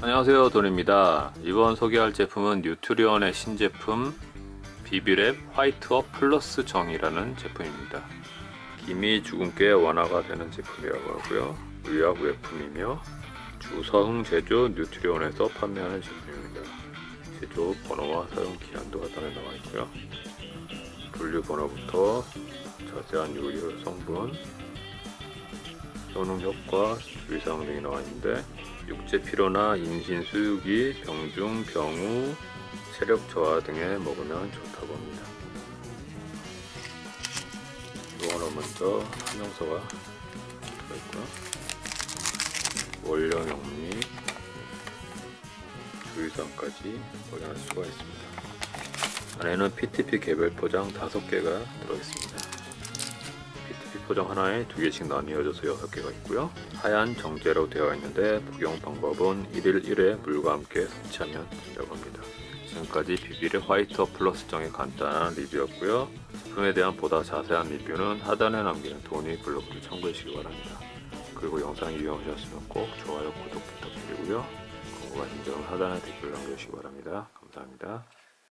안녕하세요 돈입니다. 이번 소개할 제품은 뉴트리온의 신제품 비비랩 화이트업 플러스 정이라는 제품입니다. 기미 주근깨 완화가 되는 제품이라고 하고요. 의약 외품이며 주서흥 제조 뉴트리온에서 판매하는 제품입니다. 제조 번호와 사용 기한도 하단에 나와 있고요. 분류 번호부터 자세한 요리 성분 효능 효과 주의사항 등이 나와 있는데 육체 피로나 임신 수유기, 병중, 병우, 체력 저하 등에 먹으면 좋다고 합니다. 이거는 먼저 설명서가 들어있고요. 원료명 및 주의사항까지 확인할 수가 있습니다. 안에는 PTP 개별 포장 5개가 들어있습니다. 포장 하나에 두 개씩 나뉘어져서 6개가 있고요. 하얀 정제로 되어 있는데 복용 방법은 1일 1회 물과 함께 섭취하면 된다고 합니다. 지금까지 비비르 화이트 플러스 정의 간단한 리뷰였고요. 제품에 대한 보다 자세한 리뷰는 하단에 남기는 도니 블로그를 참고해 주시기 바랍니다. 그리고 영상이 유용하셨으면 꼭 좋아요, 구독 부탁드리고요. 궁금하신 점은 하단에 댓글 남겨주시기 바랍니다. 감사합니다.